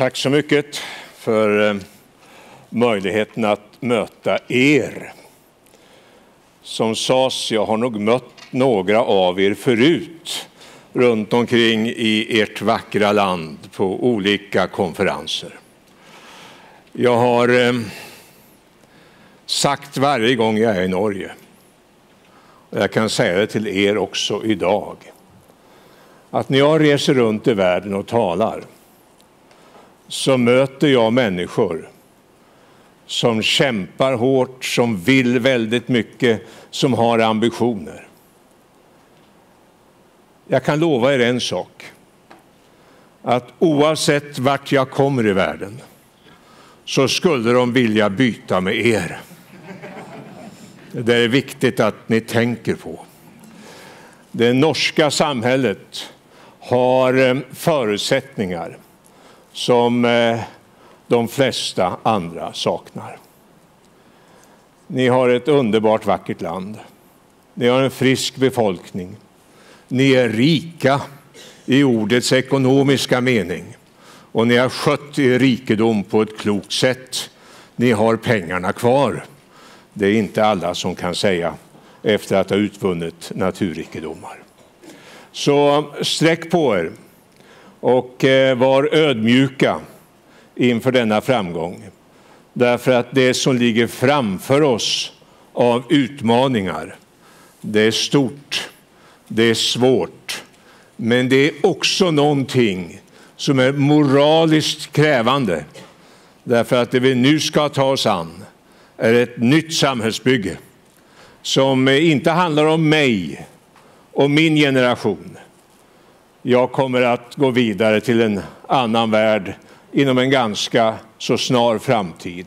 Tack så mycket för eh, möjligheten att möta er. Som sades, jag har nog mött några av er förut runt omkring i ert vackra land på olika konferenser. Jag har eh, sagt varje gång jag är i Norge, och jag kan säga det till er också idag, att när jag reser runt i världen och talar så möter jag människor som kämpar hårt, som vill väldigt mycket, som har ambitioner. Jag kan lova er en sak, att oavsett vart jag kommer i världen så skulle de vilja byta med er. Det är viktigt att ni tänker på. Det norska samhället har eh, förutsättningar som eh, de flesta andra saknar. Ni har ett underbart vackert land. Ni har en frisk befolkning. Ni är rika i ordets ekonomiska mening och ni har skött er rikedom på ett klokt sätt. Ni har pengarna kvar. Det är inte alla som kan säga efter att ha utvunnit naturrikedomar. Så sträck på er och eh, var ödmjuka inför denna framgång. Därför att det som ligger framför oss av utmaningar, det är stort, det är svårt, men det är också någonting som är moraliskt krävande. Därför att det vi nu ska ta oss an är ett nytt samhällsbygge som inte handlar om mig och min generation. Jag kommer att gå vidare till en annan värld inom en ganska så snar framtid.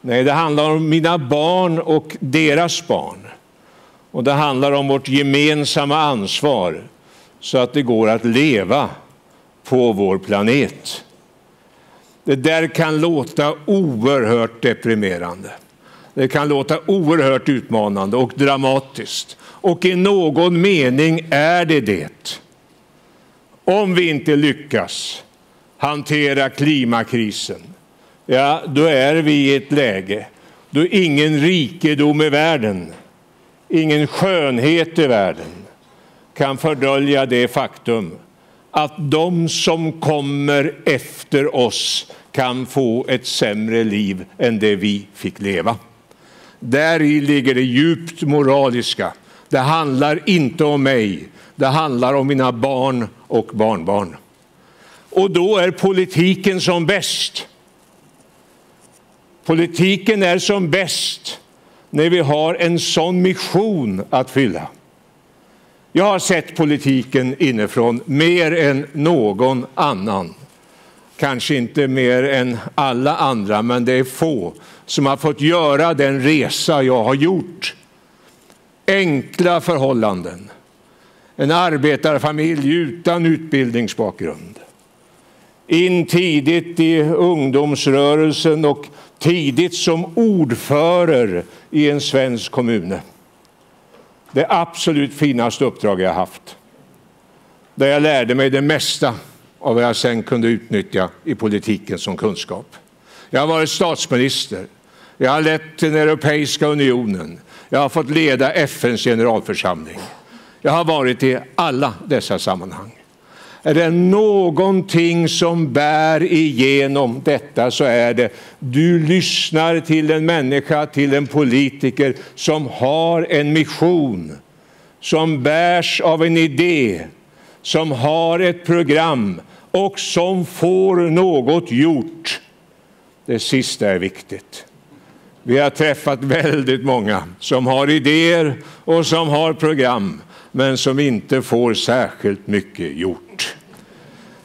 Nej, det handlar om mina barn och deras barn. Och det handlar om vårt gemensamma ansvar så att det går att leva på vår planet. Det där kan låta oerhört deprimerande. Det kan låta oerhört utmanande och dramatiskt. Och i någon mening är det det. Om vi inte lyckas hantera klimakrisen, ja, då är vi i ett läge då ingen rikedom i världen, ingen skönhet i världen kan fördölja det faktum att de som kommer efter oss kan få ett sämre liv än det vi fick leva. Där i ligger det djupt moraliska. Det handlar inte om mig, det handlar om mina barn och barnbarn. Och då är politiken som bäst. Politiken är som bäst när vi har en sån mission att fylla. Jag har sett politiken inifrån mer än någon annan. Kanske inte mer än alla andra, men det är få som har fått göra den resa jag har gjort. Enkla förhållanden. En arbetarfamilj utan utbildningsbakgrund. In tidigt i ungdomsrörelsen och tidigt som ordförare i en svensk kommun. Det absolut finaste uppdrag jag haft. Där jag lärde mig det mesta av vad jag sen kunde utnyttja i politiken som kunskap. Jag har varit statsminister. Jag har lett den Europeiska unionen. Jag har fått leda FNs generalförsamling. Jag har varit i alla dessa sammanhang. Är det någonting som bär igenom detta så är det du lyssnar till en människa, till en politiker som har en mission, som bärs av en idé, som har ett program och som får något gjort. Det sista är viktigt. Vi har träffat väldigt många som har idéer och som har program men som inte får särskilt mycket gjort.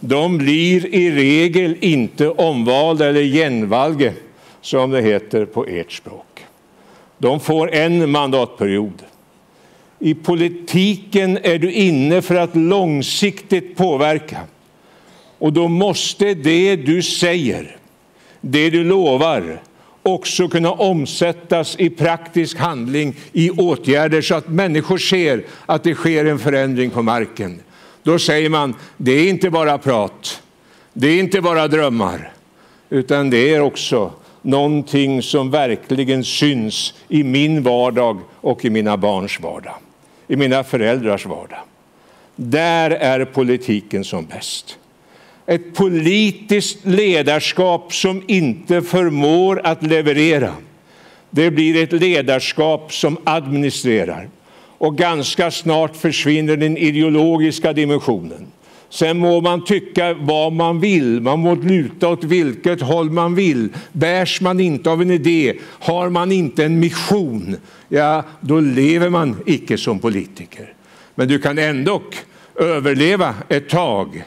De blir i regel inte omvalda eller genvalge som det heter på ert språk. De får en mandatperiod. I politiken är du inne för att långsiktigt påverka. Och då måste det du säger, det du lovar, också kunna omsättas i praktisk handling, i åtgärder så att människor ser att det sker en förändring på marken. Då säger man, det är inte bara prat, Det är inte bara drömmar, utan det är också någonting som verkligen syns i min vardag och i mina barns vardag, i mina föräldrars vardag. Där är politiken som bäst. Ett politiskt ledarskap som inte förmår att leverera, det blir ett ledarskap som administrerar. Och ganska snart försvinner den ideologiska dimensionen. Sen må man tycka vad man vill, man må luta åt vilket håll man vill. Bärs man inte av en idé, har man inte en mission, ja, då lever man icke som politiker. Men du kan ändå överleva ett tag,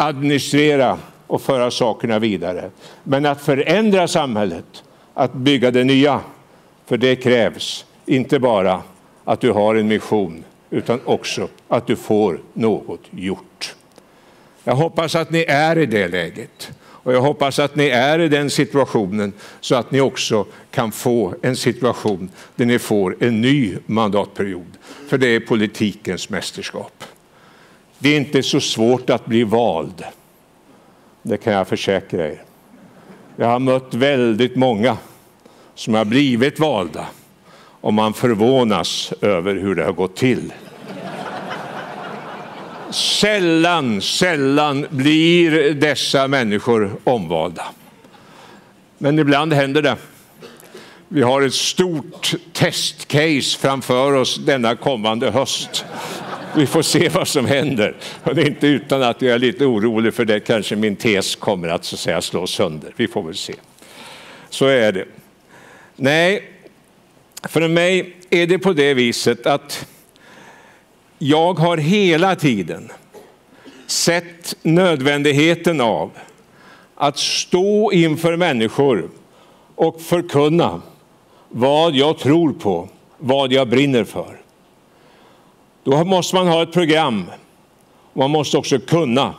administrera och föra sakerna vidare. Men att förändra samhället, att bygga det nya, för det krävs inte bara att du har en mission, utan också att du får något gjort. Jag hoppas att ni är i det läget. Och jag hoppas att ni är i den situationen så att ni också kan få en situation där ni får en ny mandatperiod. För det är politikens mästerskap. Det är inte så svårt att bli vald. Det kan jag försäkra er. Jag har mött väldigt många som har blivit valda och man förvånas över hur det har gått till. Sällan, sällan blir dessa människor omvalda. Men ibland händer det. Vi har ett stort testcase framför oss denna kommande höst. Vi får se vad som händer. Och det är inte utan att jag är lite orolig för det kanske min tes kommer att, så att säga, slå sönder. Vi får väl se. Så är det. Nej, för mig är det på det viset att jag har hela tiden sett nödvändigheten av att stå inför människor och förkunna vad jag tror på, vad jag brinner för. Då måste man ha ett program. Man måste också kunna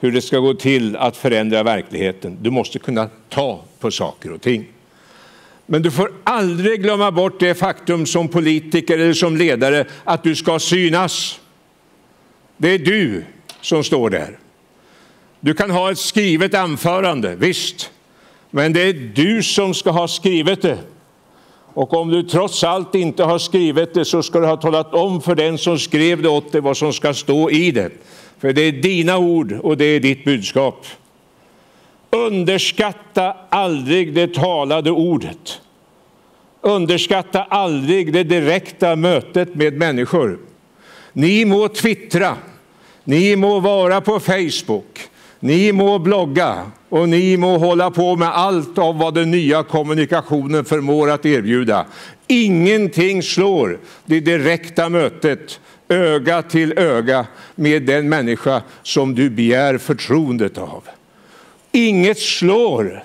hur det ska gå till att förändra verkligheten. Du måste kunna ta på saker och ting. Men du får aldrig glömma bort det faktum som politiker eller som ledare att du ska synas. Det är du som står där. Du kan ha ett skrivet anförande, visst, men det är du som ska ha skrivit det. Och om du trots allt inte har skrivit det så ska du ha talat om för den som skrev det åt dig vad som ska stå i det. För det är dina ord och det är ditt budskap. Underskatta aldrig det talade ordet. Underskatta aldrig det direkta mötet med människor. Ni må twittra, ni må vara på Facebook, ni må blogga och ni må hålla på med allt av vad den nya kommunikationen förmår att erbjuda. Ingenting slår det direkta mötet öga till öga med den människa som du begär förtroendet av. Inget slår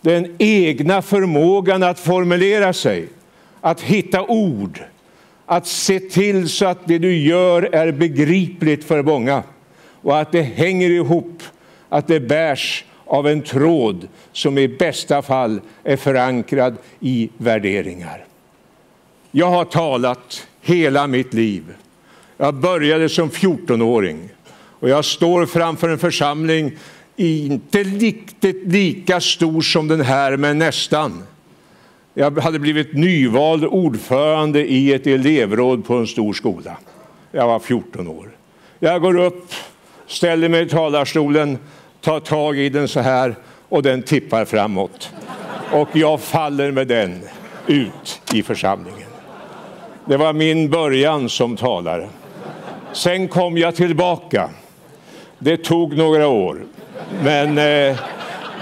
den egna förmågan att formulera sig, att hitta ord, att se till så att det du gör är begripligt för många och att det hänger ihop, att det bärs av en tråd som i bästa fall är förankrad i värderingar. Jag har talat hela mitt liv. Jag började som 14-åring och jag står framför en församling inte riktigt lika stor som den här, men nästan. Jag hade blivit nyvald ordförande i ett elevråd på en stor skola. Jag var 14 år. Jag går upp, ställer mig i talarstolen, tar tag i den så här och den tippar framåt. Och jag faller med den ut i församlingen. Det var min början som talare. Sen kom jag tillbaka. Det tog några år. Men eh,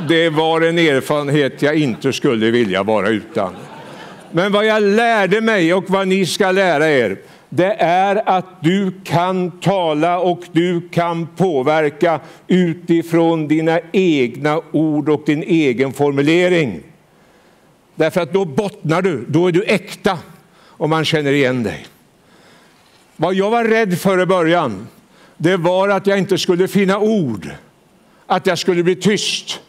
det var en erfarenhet jag inte skulle vilja vara utan. Men vad jag lärde mig och vad ni ska lära er, det är att du kan tala och du kan påverka utifrån dina egna ord och din egen formulering. Därför att då bottnar du, då är du äkta och man känner igen dig. Vad jag var rädd för i början, det var att jag inte skulle finna ord att jag skulle bli tyst.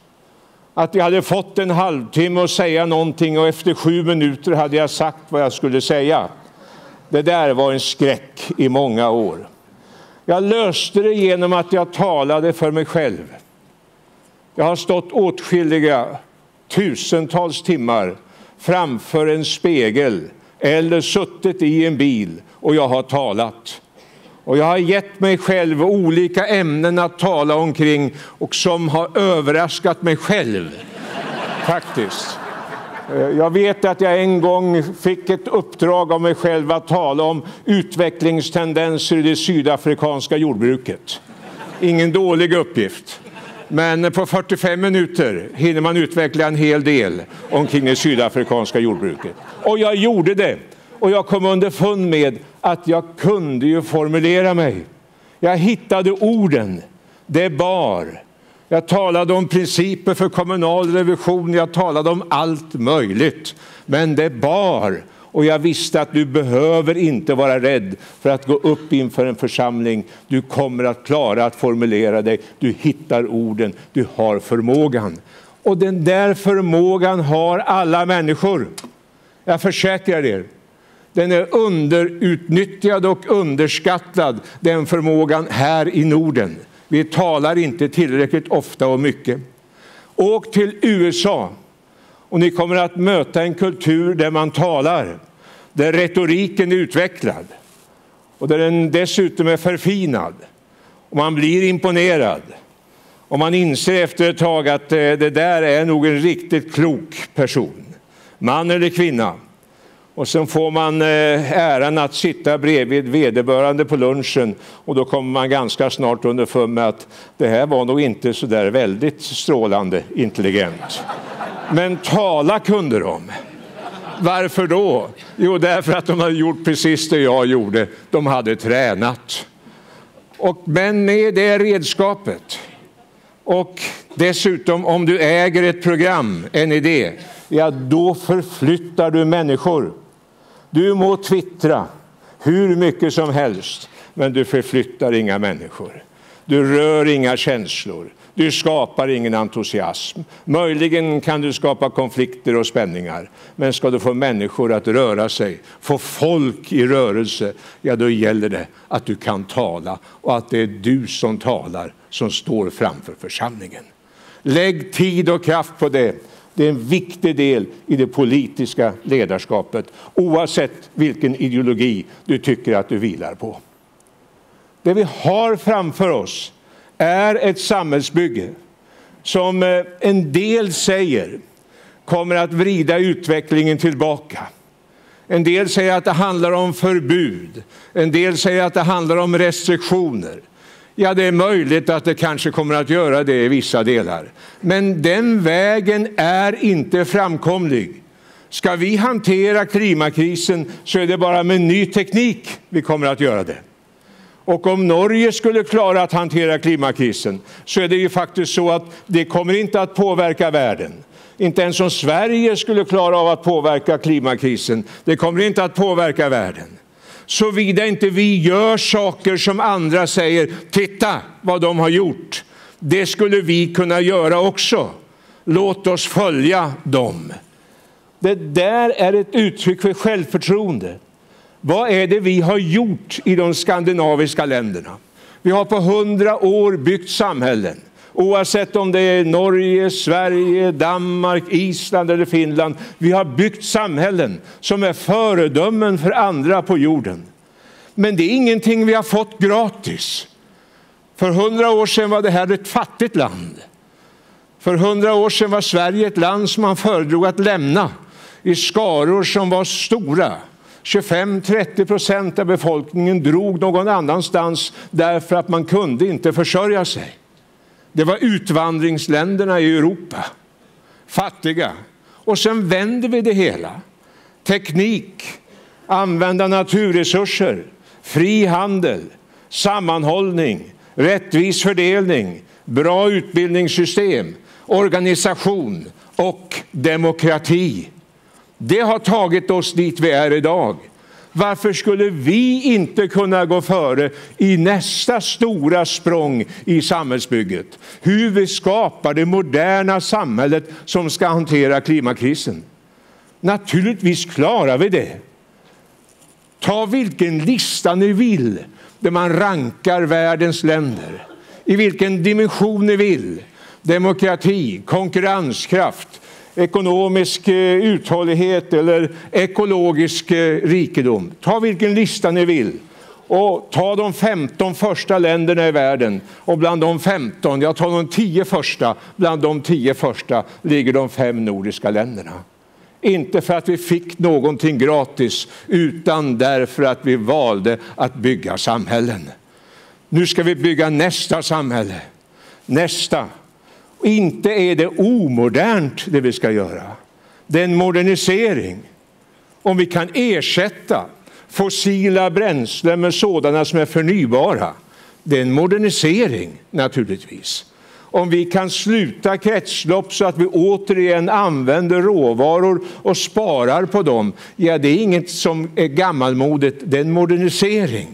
Att jag hade fått en halvtimme att säga någonting och efter sju minuter hade jag sagt vad jag skulle säga. Det där var en skräck i många år. Jag löste det genom att jag talade för mig själv. Jag har stått åtskilliga tusentals timmar framför en spegel eller suttit i en bil och jag har talat. Och jag har gett mig själv olika ämnen att tala omkring och som har överraskat mig själv, faktiskt. Eh, jag vet att jag en gång fick ett uppdrag av mig själv att tala om utvecklingstendenser i det sydafrikanska jordbruket. Ingen dålig uppgift. Men på 45 minuter hinner man utveckla en hel del omkring det sydafrikanska jordbruket. Och jag gjorde det. Och jag kom underfund med att jag kunde ju formulera mig. Jag hittade orden. Det bar. Jag talade om principer för kommunal revision, jag talade om allt möjligt. Men det bar och jag visste att du behöver inte vara rädd för att gå upp inför en församling. Du kommer att klara att formulera dig, du hittar orden, du har förmågan. Och den där förmågan har alla människor. Jag försäkrar er. Den är underutnyttjad och underskattad, den förmågan här i Norden. Vi talar inte tillräckligt ofta och mycket. Åk till USA och ni kommer att möta en kultur där man talar, där retoriken är utvecklad och där den dessutom är förfinad. Och man blir imponerad och man inser efter ett tag att eh, det där är nog en riktigt klok person, man eller kvinna. Och sen får man eh, äran att sitta bredvid vederbörande på lunchen och då kommer man ganska snart underfund med att det här var nog inte så där väldigt strålande intelligent. Men tala kunde de. Varför då? Jo, därför att de hade gjort precis det jag gjorde. De hade tränat. Och, men med det redskapet och dessutom om du äger ett program, en idé, ja då förflyttar du människor. Du må twittra hur mycket som helst, men du förflyttar inga människor. Du rör inga känslor. Du skapar ingen entusiasm. Möjligen kan du skapa konflikter och spänningar, men ska du få människor att röra sig, få folk i rörelse, ja då gäller det att du kan tala och att det är du som talar som står framför församlingen. Lägg tid och kraft på det. Det är en viktig del i det politiska ledarskapet oavsett vilken ideologi du tycker att du vilar på. Det vi har framför oss är ett samhällsbygge som eh, en del säger kommer att vrida utvecklingen tillbaka. En del säger att det handlar om förbud, en del säger att det handlar om restriktioner. Ja, det är möjligt att det kanske kommer att göra det i vissa delar. Men den vägen är inte framkomlig. Ska vi hantera klimakrisen så är det bara med ny teknik vi kommer att göra det. Och om Norge skulle klara att hantera klimatkrisen så är det ju faktiskt så att det kommer inte att påverka världen. Inte ens om Sverige skulle klara av att påverka klimatkrisen, det kommer inte att påverka världen. Såvida inte vi gör saker som andra säger, titta vad de har gjort. Det skulle vi kunna göra också. Låt oss följa dem. Det där är ett uttryck för självförtroende. Vad är det vi har gjort i de skandinaviska länderna? Vi har på hundra år byggt samhällen. Oavsett om det är Norge, Sverige, Danmark, Island eller Finland. Vi har byggt samhällen som är föredömen för andra på jorden. Men det är ingenting vi har fått gratis. För hundra år sedan var det här ett fattigt land. För hundra år sedan var Sverige ett land som man föredrog att lämna i skaror som var stora. 25-30 procent av befolkningen drog någon annanstans därför att man kunde inte försörja sig. Det var utvandringsländerna i Europa, fattiga. Och sen vänder vi det hela. Teknik, använda naturresurser, fri handel, sammanhållning, rättvis fördelning, bra utbildningssystem, organisation och demokrati. Det har tagit oss dit vi är idag. Varför skulle vi inte kunna gå före i nästa stora språng i samhällsbygget? Hur vi skapar det moderna samhället som ska hantera klimatkrisen. Naturligtvis klarar vi det. Ta vilken lista ni vill där man rankar världens länder. I vilken dimension ni vill. demokrati, konkurrenskraft, ekonomisk eh, uthållighet eller ekologisk eh, rikedom. Ta vilken lista ni vill och ta de 15 första länderna i världen och bland de 15, jag tar de 10 första, bland de 10 första ligger de fem nordiska länderna. Inte för att vi fick någonting gratis utan därför att vi valde att bygga samhällen. Nu ska vi bygga nästa samhälle. Nästa. Inte är det omodernt det vi ska göra. Det är en modernisering. Om vi kan ersätta fossila bränslen med sådana som är förnybara. Det är en modernisering naturligtvis. Om vi kan sluta kretslopp så att vi återigen använder råvaror och sparar på dem, ja det är inget som är gammalmodigt, det är en modernisering.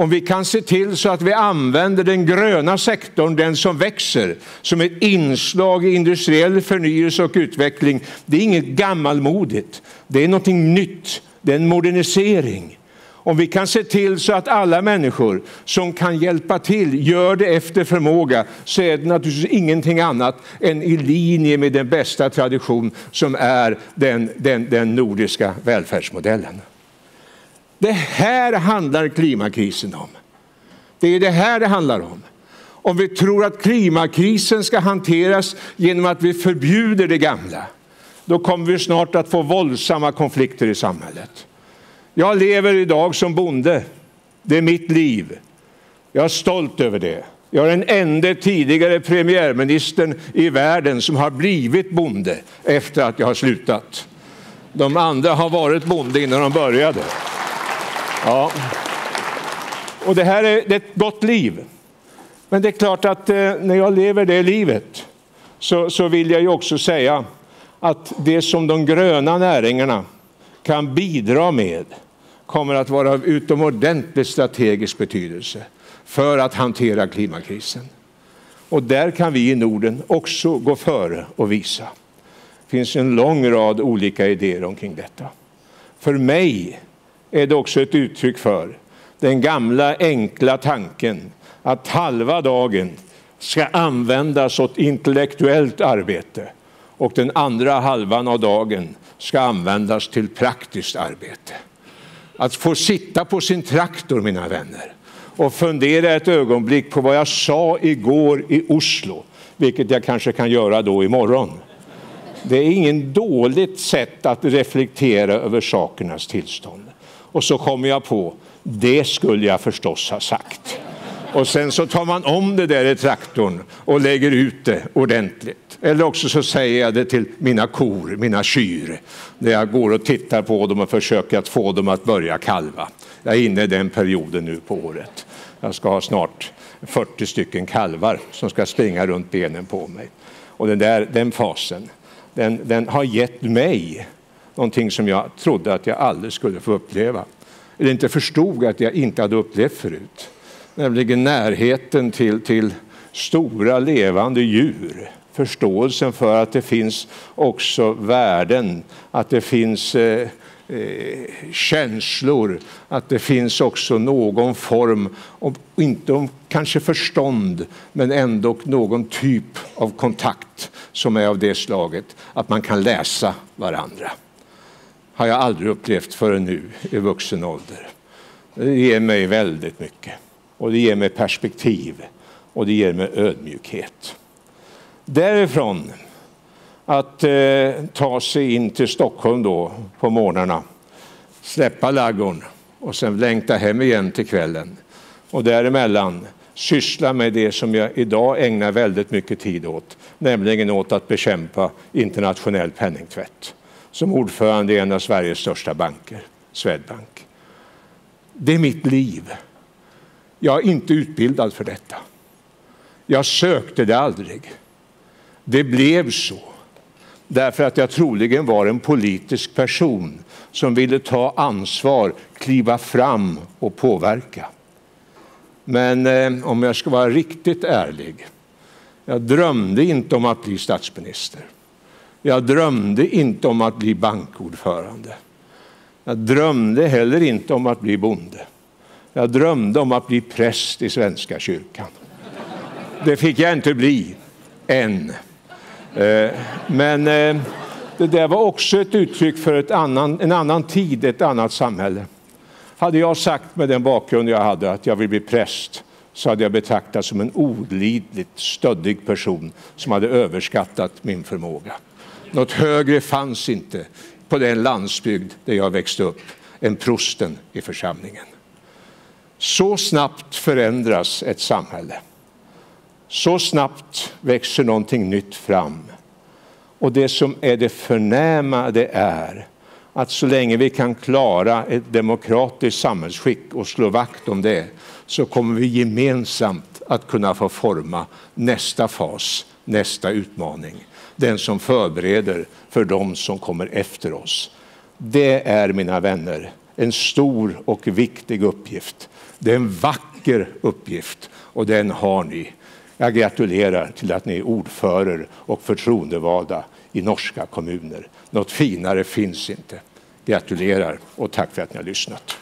Om vi kan se till så att vi använder den gröna sektorn, den som växer, som ett inslag i industriell förnyelse och utveckling, det är inget gammalmodigt, det är någonting nytt det är en modernisering. Om vi kan se till så att alla människor som kan hjälpa till gör det efter förmåga så är det naturligtvis ingenting annat än i linje med den bästa tradition som är den, den, den nordiska välfärdsmodellen. Det här handlar klimakrisen om. Det är det här det handlar om. Om vi tror att klimakrisen ska hanteras genom att vi förbjuder det gamla då kommer vi snart att få våldsamma konflikter i samhället. Jag lever idag som bonde. Det är mitt liv. Jag är stolt över det. Jag är den enda tidigare premiärministern i världen som har blivit bonde efter att jag har slutat. De andra har varit bonde innan de började. Ja. Och det här är, ett gott liv. Men det är klart att eh, när jag lever det livet så, så vill jag ju också säga att det som de gröna näringarna kan bidra med kommer att vara av utomordentligt strategisk betydelse för att hantera klimatkrisen. Och där kan vi i Norden också gå före och visa. Det finns en lång rad olika idéer omkring detta. För mig är det också ett uttryck för den gamla enkla tanken att halva dagen ska användas åt intellektuellt arbete och den andra halvan av dagen ska användas till praktiskt arbete. Att få sitta på sin traktor, mina vänner, och fundera ett ögonblick på vad jag sa igår i Oslo, vilket jag kanske kan göra då imorgon. Det är ingen dåligt sätt att reflektera över sakernas tillstånd. Och så kommer jag på, det skulle jag förstås ha sagt. Och sen så tar man om det där i traktorn och lägger ut det ordentligt. Eller också så säger jag det till mina kor, mina kyr, när jag går och tittar på dem och försöker att få dem att börja kalva. Jag är inne i den perioden nu på året. Jag ska ha snart 40 stycken kalvar som ska springa runt benen på mig. Och den, där, den fasen, den, den har gett mig någonting som jag trodde att jag aldrig skulle få uppleva. Eller inte förstod att jag inte hade upplevt förut nämligen närheten till, till stora levande djur. Förståelsen för att det finns också värden, att det finns eh, eh, känslor, att det finns också någon form, om, inte om kanske förstånd, men ändå någon typ av kontakt som är av det slaget att man kan läsa varandra har jag aldrig upplevt förrän nu i vuxen ålder. Det ger mig väldigt mycket. Och det ger mig perspektiv. Och det ger mig ödmjukhet. Därifrån att eh, ta sig in till Stockholm då på morgnarna, släppa laggorn. Och sen längta hem igen till kvällen. Och däremellan syssla med det som jag idag ägnar väldigt mycket tid åt, nämligen åt att bekämpa internationell penningtvätt som ordförande i en av Sveriges största banker, Swedbank. Det är mitt liv. Jag är inte utbildad för detta. Jag sökte det aldrig. Det blev så därför att jag troligen var en politisk person som ville ta ansvar, kliva fram och påverka. Men eh, om jag ska vara riktigt ärlig, jag drömde inte om att bli statsminister. Jag drömde inte om att bli bankordförande. Jag drömde heller inte om att bli bonde. Jag drömde om att bli präst i Svenska kyrkan. Det fick jag inte bli. än. Eh, men eh, det där var också ett uttryck för ett annan, en annan tid, ett annat samhälle. Hade jag sagt med den bakgrund jag hade att jag vill bli präst så hade jag betraktats som en olidligt stöddig person som hade överskattat min förmåga. Något högre fanns inte på den landsbygd där jag växte upp än prosten i församlingen. Så snabbt förändras ett samhälle. Så snabbt växer någonting nytt fram. Och det som är det förnäma det är att så länge vi kan klara ett demokratiskt samhällsskick och slå vakt om det så kommer vi gemensamt att kunna få forma nästa fas, nästa utmaning. Den som förbereder för dem som kommer efter oss. Det är, mina vänner, en stor och viktig uppgift. Det är en vacker uppgift och den har ni. Jag gratulerar till att ni är ordförare och förtroendevalda i norska kommuner. Något finare finns inte. Gratulerar och tack för att ni har lyssnat.